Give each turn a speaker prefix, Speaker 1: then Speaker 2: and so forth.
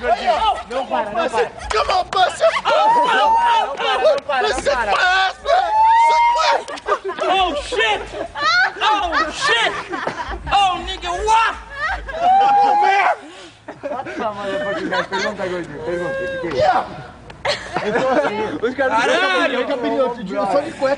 Speaker 1: gordinho!
Speaker 2: Não para, não para.
Speaker 1: Come on, Buster!
Speaker 2: Não para, não para, não
Speaker 1: Sit
Speaker 2: para.
Speaker 1: fast, man!
Speaker 3: Oh shit! Oh shit! Oh nigga, what?
Speaker 2: Pergunta, gordinho, pergunta. O que que é isso?
Speaker 3: Caralho!
Speaker 1: Cabelinho, outro só de cueca.